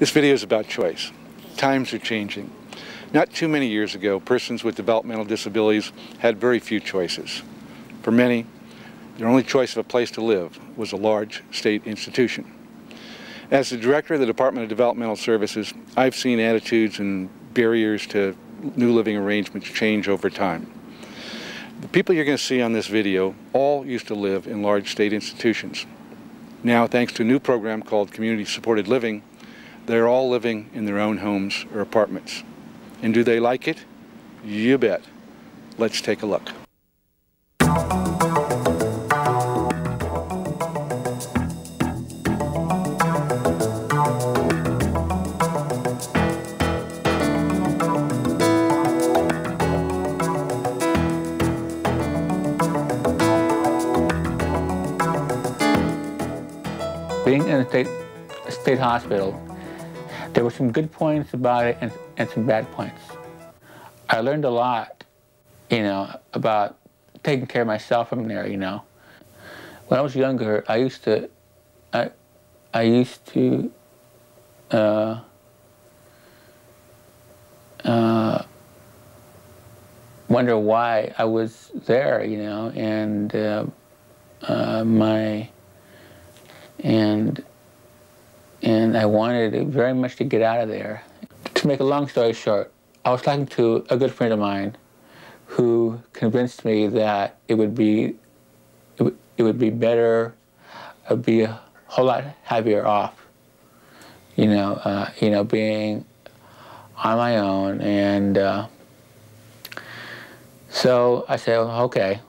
This video is about choice. Times are changing. Not too many years ago, persons with developmental disabilities had very few choices. For many, their only choice of a place to live was a large state institution. As the director of the Department of Developmental Services, I've seen attitudes and barriers to new living arrangements change over time. The people you're going to see on this video all used to live in large state institutions. Now, thanks to a new program called Community Supported Living, they're all living in their own homes or apartments. And do they like it? You bet. Let's take a look. Being in a state, state hospital, there were some good points about it and, and some bad points. I learned a lot, you know, about taking care of myself from there, you know. When I was younger, I used to, I, I used to, uh, uh, wonder why I was there, you know, and uh, uh, my, and and I wanted very much to get out of there. To make a long story short, I was talking to a good friend of mine who convinced me that it would be it, would, it would be better, I'd uh, be a whole lot happier off, you know, uh, you know, being on my own. And uh, so I said, okay.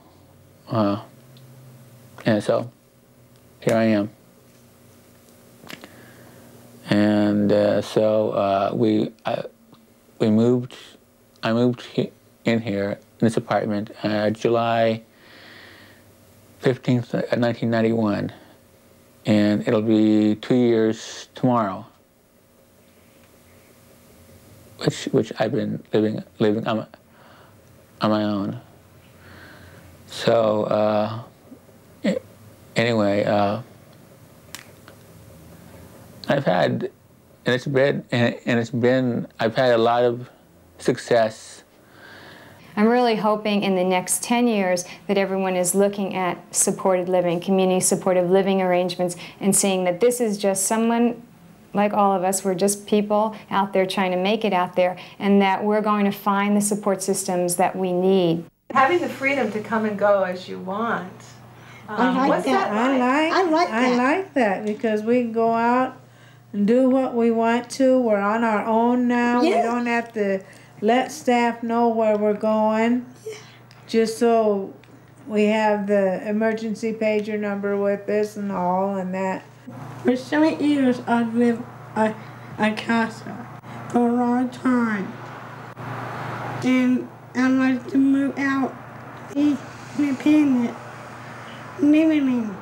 Uh, and so here I am. And uh, so uh, we I, we moved. I moved he in here in this apartment uh, July 15th, 1991, uh, and it'll be two years tomorrow. Which which I've been living living on, on my own. So uh, anyway. I've had, and it's been, and it's been, I've had a lot of success. I'm really hoping in the next 10 years that everyone is looking at supported living, community supportive living arrangements, and seeing that this is just someone like all of us, we're just people out there trying to make it out there, and that we're going to find the support systems that we need. Having the freedom to come and go as you want. Um, I like that. that like? I like. I like that. I like that because we can go out do what we want to. We're on our own now. Yeah. We don't have to let staff know where we're going. Yeah. Just so we have the emergency pager number with us and all and that. For seven years I've lived at, at Casa for a long time. And I'd like to move out independent living.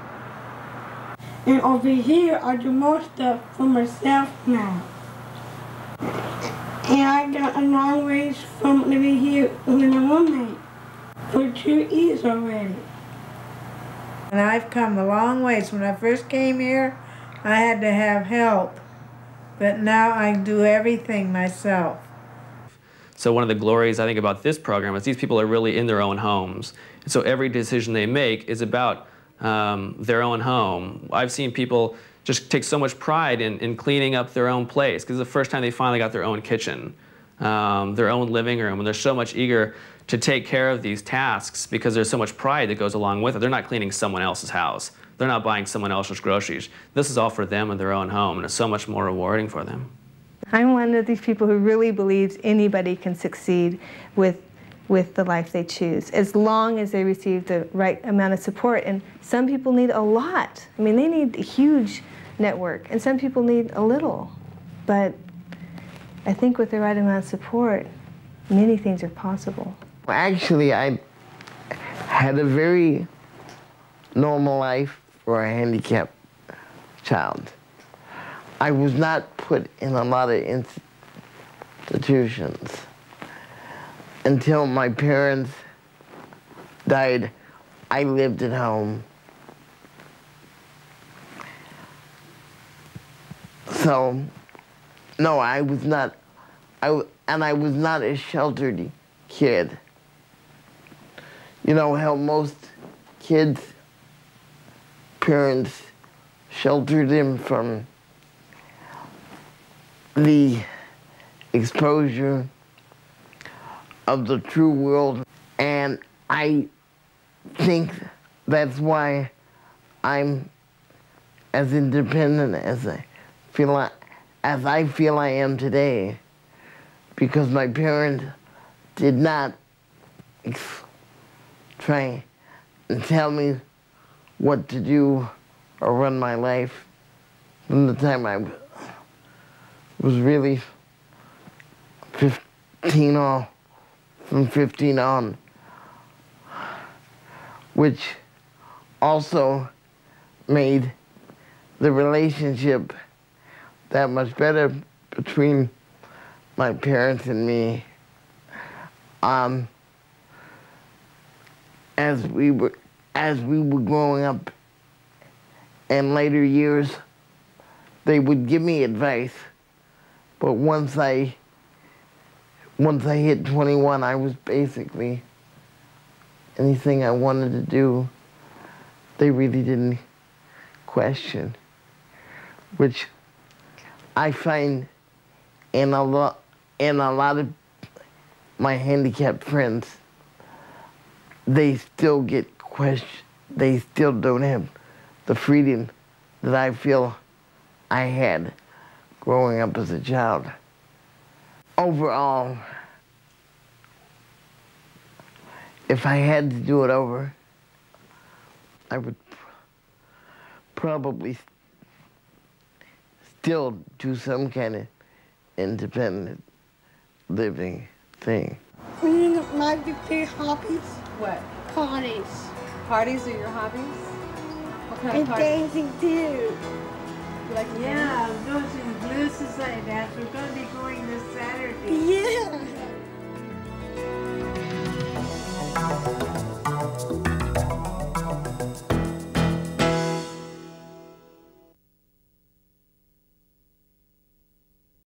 And over here, I do more stuff for myself now. And I got a long ways from living here with a roommate for two years already. And I've come a long ways. When I first came here, I had to have help. But now I do everything myself. So one of the glories I think about this program is these people are really in their own homes. And so every decision they make is about um, their own home. I've seen people just take so much pride in, in cleaning up their own place because it's the first time they finally got their own kitchen, um, their own living room, and they're so much eager to take care of these tasks because there's so much pride that goes along with it. They're not cleaning someone else's house. They're not buying someone else's groceries. This is all for them and their own home, and it's so much more rewarding for them. I'm one of these people who really believes anybody can succeed with with the life they choose, as long as they receive the right amount of support. And some people need a lot. I mean, they need a huge network, and some people need a little. But I think with the right amount of support, many things are possible. Well, actually, I had a very normal life for a handicapped child. I was not put in a lot of institutions until my parents died, I lived at home. So no, I was not. I and I was not a sheltered kid. You know how most kids' parents shelter them from the exposure of the true world. And I think that's why I'm as independent as I feel I, as I feel I am today, because my parents did not try and tell me what to do or run my life from the time I was really 15 on, from 15 on, which also made the relationship that much better between my parents and me. Um, as we were as we were growing up in later years, they would give me advice, but once I once I hit 21, I was basically anything I wanted to do, they really didn't question which I find in a lot in a lot of my handicapped friends, they still get questioned. They still don't have the freedom that I feel I had growing up as a child. Overall, if I had to do it over, I would probably still do some kind of independent living thing. You know my big hobbies? What? Parties. Parties are your hobbies? What kind And of parties? dancing too. You like to dance? Yeah, I'm going to the Blue Society dance. We're going to be going this Saturday. Yeah.